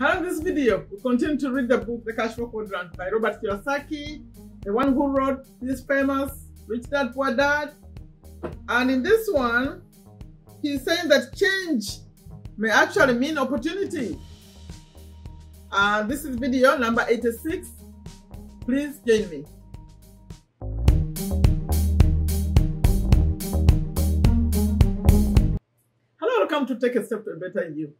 In this video, we continue to read the book The Cash Flow Quadrant by Robert Kiyosaki, the one who wrote this famous Rich Dad Poor Dad. And in this one, he's saying that change may actually mean opportunity. And this is video number 86. Please join me. Hello, welcome to Take a Step to a Better You.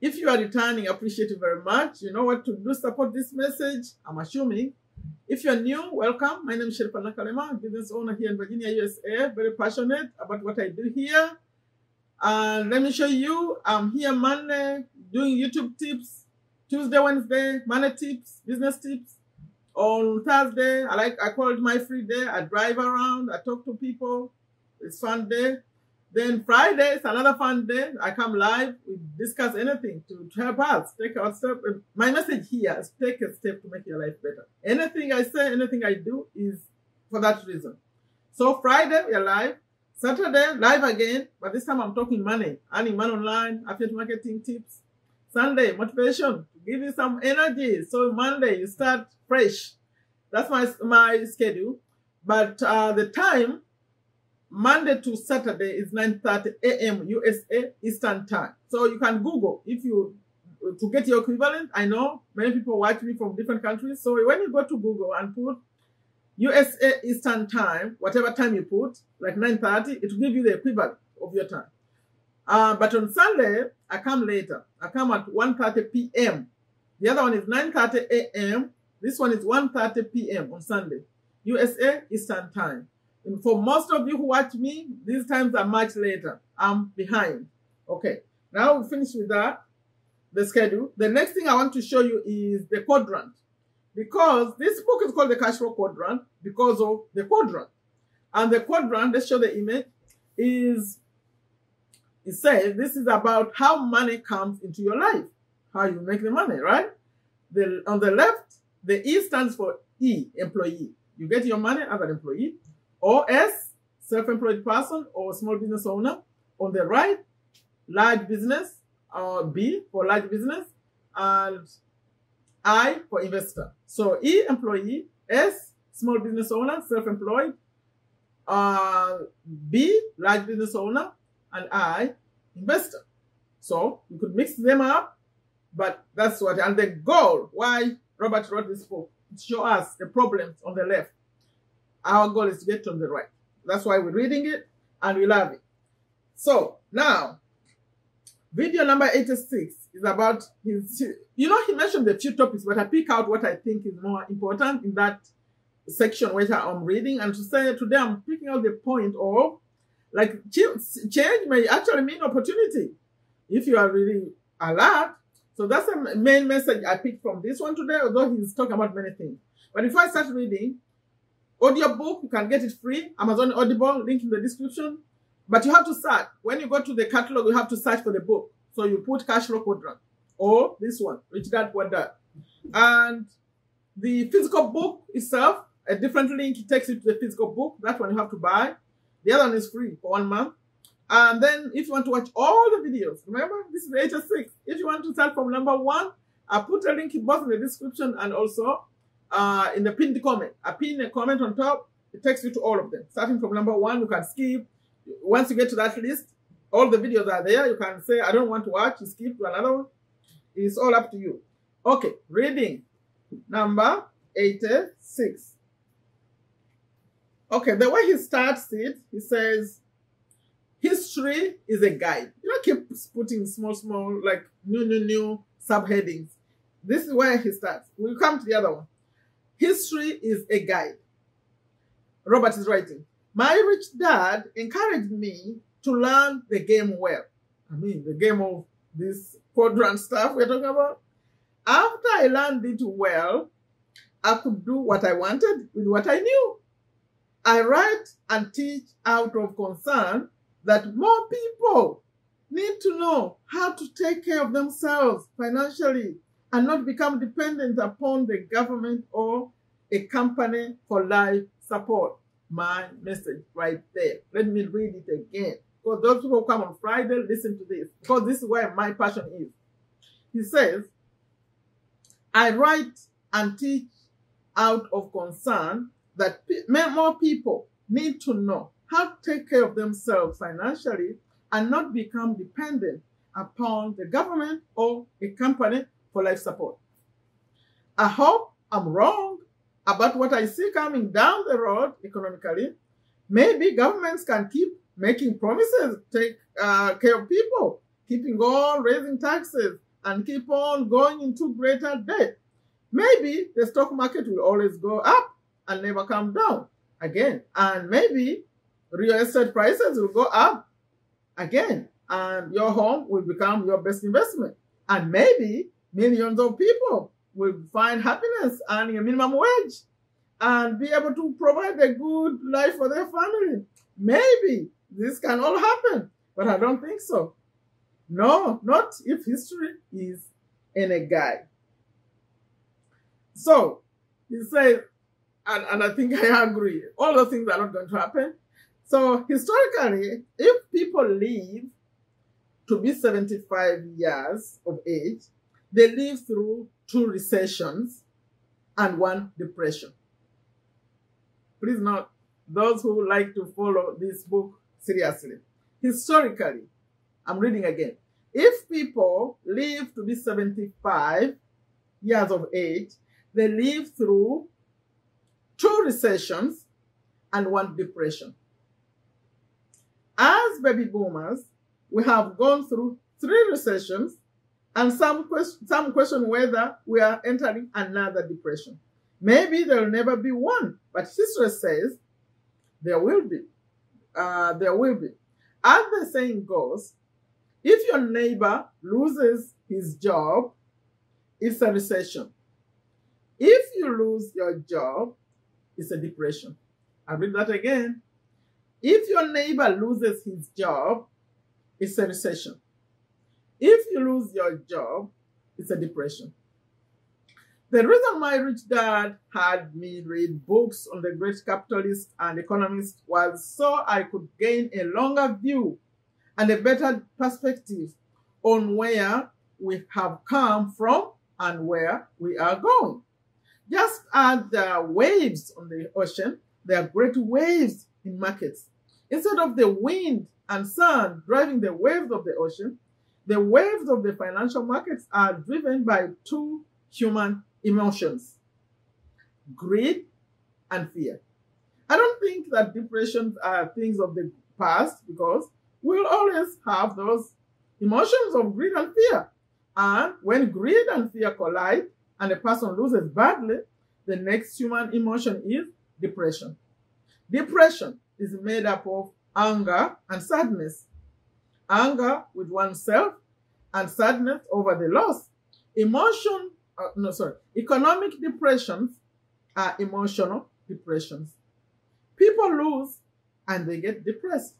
If you are returning, I appreciate you very much. You know what to do support this message, I'm assuming. If you're new, welcome. My name is Sherifa Nakalema, business owner here in Virginia, USA. Very passionate about what I do here. And let me show you, I'm here Monday doing YouTube tips, Tuesday, Wednesday, money tips, business tips. On Thursday, I like I call it my free day. I drive around, I talk to people. It's fun day. Then Friday is another fun day. I come live, we discuss anything to, help us take our step. My message here is take a step to make your life better. Anything I say, anything I do is for that reason. So Friday we are live. Saturday live again, but this time I'm talking money, earning money online, affiliate marketing tips. Sunday motivation give you some energy. So Monday you start fresh. That's my my schedule. But uh, the time Monday to Saturday is 9:30 a.m. USA Eastern Time. So you can Google if you to get your equivalent. I know many people watch me from different countries. So when you go to Google and put USA Eastern Time, whatever time you put, like 9:30, it will give you the equivalent of your time. Uh, but on Sunday, I come later. I come at 1:30 p.m. The other one is 9:30 a.m. This one is 1:30 p.m. on Sunday, USA Eastern Time. And for most of you who watch me, these times are much later. I'm behind. Okay, now we finish with that, the schedule. The next thing I want to show you is the quadrant. Because this book is called the cash flow quadrant because of the quadrant. And the quadrant, let's show the image, is it says this is about how money comes into your life, how you make the money, right? The, on the left, the E stands for E, employee. You get your money as an employee. Or S, self-employed person or small business owner. On the right, large business, or B for large business, and I for investor. So E, employee, S, small business owner, self-employed, uh, B, large business owner, and I, investor. So you could mix them up, but that's what, and the goal, why Robert wrote this book, show us the problems on the left. Our goal is to get on the right. That's why we're reading it and we love it. So now, video number 86 is about his, you know, he mentioned a few topics, but I pick out what I think is more important in that section which I'm reading. And to say today, I'm picking out the point of like change may actually mean opportunity if you are really alert. So that's the main message I picked from this one today, although he's talking about many things. But if I start reading, audiobook, you can get it free, Amazon Audible, link in the description. But you have to search. When you go to the catalog, you have to search for the book. So you put Cash Flow Quadrant or this one, Rich Dad Poor Dad. And the physical book itself, a different link takes you to the physical book. That one you have to buy. The other one is free for one month. And then if you want to watch all the videos, remember this is the HS6. If you want to start from number one, I put a link both in the description and also uh, in the pinned comment. I pin a comment on top. It takes you to all of them. Starting from number one, you can skip. Once you get to that list, all the videos are there. You can say, I don't want to watch. You skip to another one. It's all up to you. Okay, reading number 86. Okay, the way he starts it, he says, history is a guide. You know, keep putting small, small, like new, new, new subheadings. This is where he starts. We'll come to the other one. History is a guide. Robert is writing. My rich dad encouraged me to learn the game well. I mean, the game of this quadrant stuff we're talking about. After I learned it well, I could do what I wanted with what I knew. I write and teach out of concern that more people need to know how to take care of themselves financially and not become dependent upon the government or a company for life support. My message right there. Let me read it again. Because those people come on Friday, listen to this. Because this is where my passion is. he says, I write and teach out of concern that more people need to know how to take care of themselves financially and not become dependent upon the government or a company for life support. I hope I'm wrong about what I see coming down the road economically. Maybe governments can keep making promises take uh, care of people, keeping on raising taxes, and keep on going into greater debt. Maybe the stock market will always go up and never come down again. And maybe real estate prices will go up again and your home will become your best investment. And maybe millions of people will find happiness earning a minimum wage and be able to provide a good life for their family. Maybe this can all happen, but I don't think so. No, not if history is any guide. So, he says, and, and I think I agree, all those things are not going to happen. So, historically, if people live to be 75 years of age, they live through two recessions and one depression. Please note, those who like to follow this book seriously. Historically, I'm reading again. If people live to be 75 years of age, they live through two recessions and one depression. As baby boomers, we have gone through three recessions and some, question, some question whether we are entering another depression. Maybe there will never be one, but history says there will be. Uh, there will be. As the saying goes, if your neighbor loses his job, it's a recession. If you lose your job, it's a depression. I'll read that again. If your neighbor loses his job, it's a recession. If you lose your job, it's a depression. The reason my rich dad had me read books on the great capitalists and economists was so I could gain a longer view and a better perspective on where we have come from and where we are going. Just as there are waves on the ocean, there are great waves in markets. Instead of the wind and sun driving the waves of the ocean, the waves of the financial markets are driven by two human emotions greed and fear. I don't think that depressions are things of the past because we'll always have those emotions of greed and fear. And when greed and fear collide and a person loses badly, the next human emotion is depression. Depression is made up of anger and sadness. Anger with oneself and sadness over the loss. Emotion, uh, no, sorry, economic depressions are emotional depressions. People lose and they get depressed.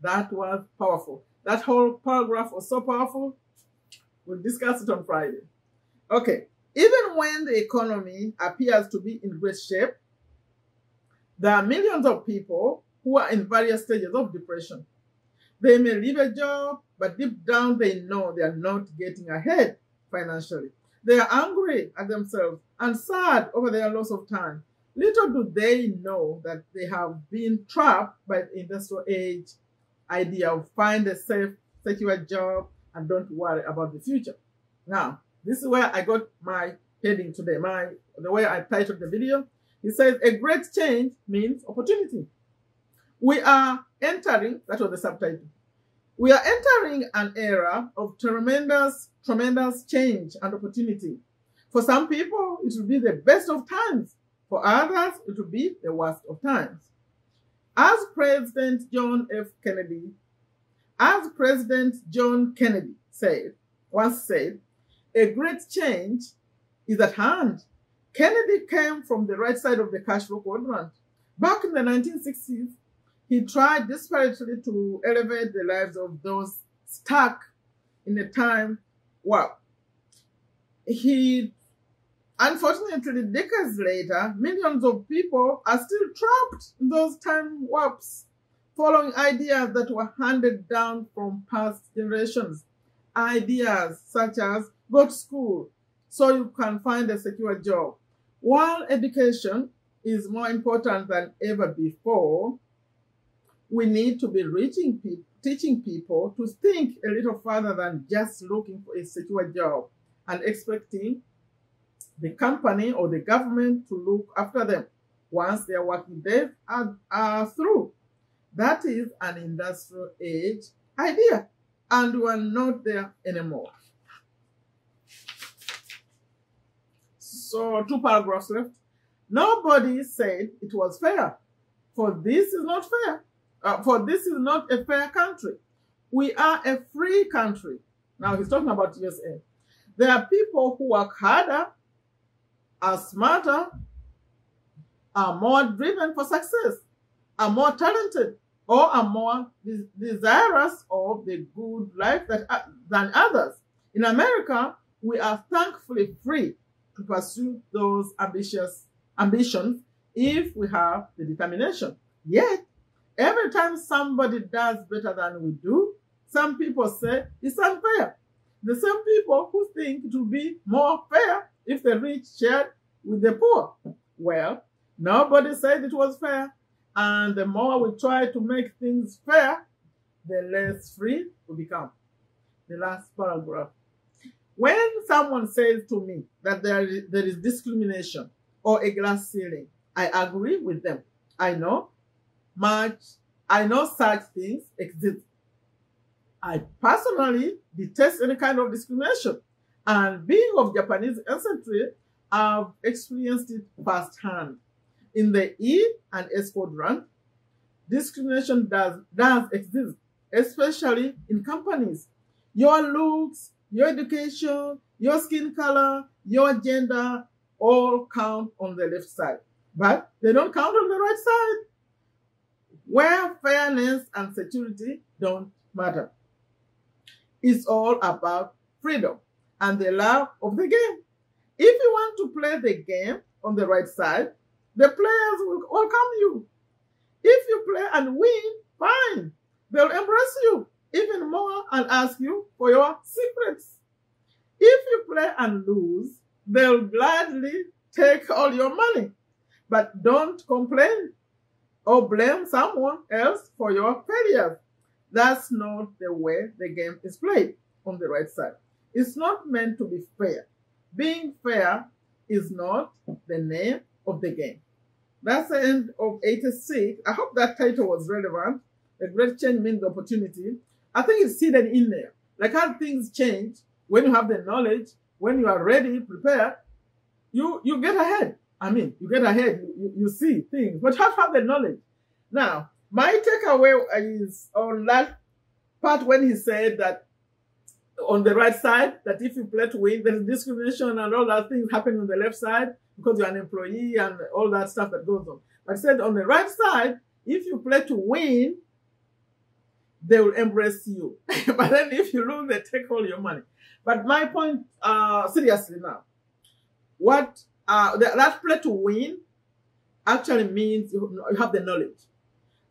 That was powerful. That whole paragraph was so powerful. We'll discuss it on Friday. Okay. Even when the economy appears to be in great shape, there are millions of people who are in various stages of depression. They may leave a job, but deep down they know they are not getting ahead financially. They are angry at themselves and sad over their loss of time. Little do they know that they have been trapped by the industrial age idea of find a safe, secure job and don't worry about the future. Now, this is where I got my heading today, my the way I titled the video. He says a great change means opportunity. We are entering, that was the subtitle. We are entering an era of tremendous, tremendous change and opportunity. For some people, it will be the best of times. For others, it will be the worst of times. As President John F. Kennedy, as President John Kennedy said, once said, a great change is at hand. Kennedy came from the right side of the cash flow quadrant. Back in the 1960s, he tried desperately to elevate the lives of those stuck in a time warp. He, unfortunately, decades later, millions of people are still trapped in those time warps, following ideas that were handed down from past generations. Ideas such as go to school so you can find a secure job. While education is more important than ever before, we need to be reaching people, teaching people to think a little further than just looking for a secure job and expecting the company or the government to look after them once their working days are, are through. That is an industrial age idea, and we are not there anymore. So, two paragraphs left. Nobody said it was fair, for this is not fair. Uh, for this is not a fair country. We are a free country. Now he's talking about USA. There are people who work harder, are smarter, are more driven for success, are more talented, or are more de desirous of the good life that, uh, than others. In America, we are thankfully free to pursue those ambitious ambitions if we have the determination. Yet, every time somebody does better than we do, some people say it's unfair. The same people who think it would be more fair if the rich shared with the poor. Well, nobody said it was fair. And the more we try to make things fair, the less free we become. The last paragraph. When someone says to me that there is discrimination or a glass ceiling, I agree with them. I know much, I know such things exist. I personally detest any kind of discrimination. And being of Japanese ancestry, I've experienced it firsthand. In the E and S quadrant, discrimination does, does exist, especially in companies. Your looks, your education, your skin color, your gender all count on the left side, but they don't count on the right side, where fairness and security don't matter. It's all about freedom and the love of the game. If you want to play the game on the right side, the players will welcome you. If you play and win, fine. They'll embrace you even more and ask you for your secrets. If you play and lose, they'll gladly take all your money. But don't complain or blame someone else for your failure. That's not the way the game is played on the right side. It's not meant to be fair. Being fair is not the name of the game. That's the end of 86. I hope that title was relevant. A great change means opportunity. I think it's hidden in there. Like how things change when you have the knowledge, when you are ready, prepared, you, you get ahead. I mean, you get ahead, you, you, see things, but have, have the knowledge. Now, my takeaway is on that part when he said that on the right side, that if you play to win, there's discrimination and all that things happen on the left side because you're an employee and all that stuff that goes on. But said on the right side, if you play to win, they will embrace you. but then if you lose, they take all your money. But my point, uh, seriously now, what uh, that play to win actually means you, you have the knowledge.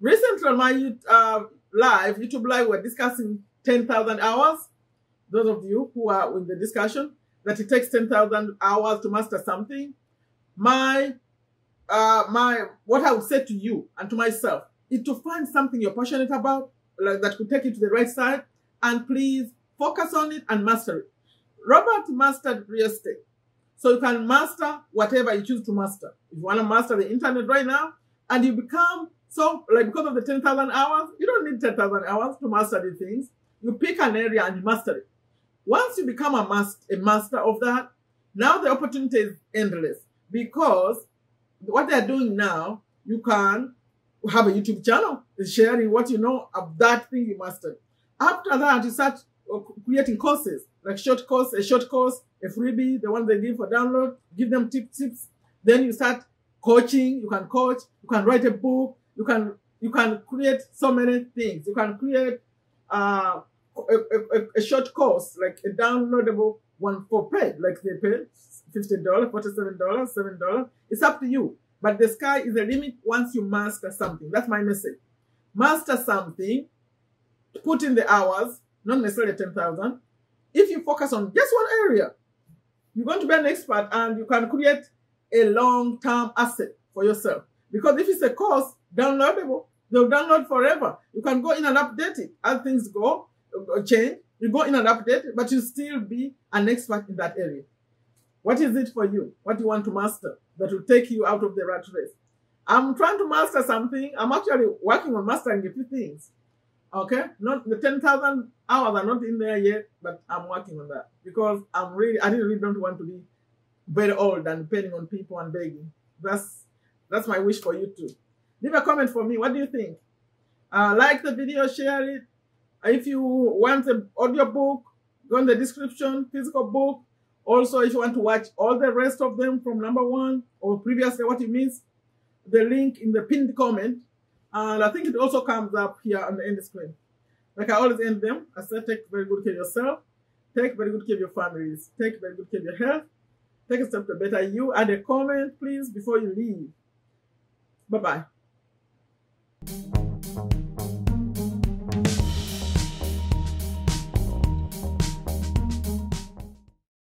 Recently on my uh, live, YouTube live, we're discussing 10,000 hours. Those of you who are in the discussion, that it takes 10,000 hours to master something. My, uh, my, what I would say to you and to myself is to find something you're passionate about, like that could take you to the right side, and please focus on it and master it. Robert mastered real estate. So you can master whatever you choose to master. If you want to master the internet right now, and you become so, like because of the 10,000 hours, you don't need 10,000 hours to master the things. You pick an area and you master it. Once you become a, master, a master of that, now the opportunity is endless because what they're doing now, you can have a YouTube channel sharing what you know of that thing you mastered. After that, you start creating courses, like short course, a short course, a freebie, the one they give for download, give them tips, tips. Then you start coaching, you can coach, you can write a book, you can you can create so many things. You can create uh, a, a, a, short course, like a downloadable one for pay, like they pay $50, $47, $7. It's up to you. But the sky is the limit once you master something. That's my message. Master something, put in the hours, not necessarily 10,000. if you focus on just one area, you're going to be an expert and you can create a long-term asset for yourself. Because if it's a course, downloadable, they'll download forever. You can go in and update it as things go, uh, change. You go in and update but you still be an expert in that area. What is it for you? What you want to master that will take you out of the rat race? I'm trying to master something. I'm actually working on mastering a few things. Okay, not the ten thousand hours are not in there yet, but I'm working on that because I'm really, I really don't want to be very old and depending on people and begging. That's that's my wish for you too. Leave a comment for me. What do you think? Uh, like the video, share it. If you want an audio book, go in the description, physical book. Also, if you want to watch all the rest of them from number one or previously what it means, the link in the pinned comment. And I think it also comes up here on the end screen. Like I always end them, I say take very good care of yourself, take very good care of your families, take very good care of your health, take a step to better you. Add a comment, please, before you leave. Bye-bye.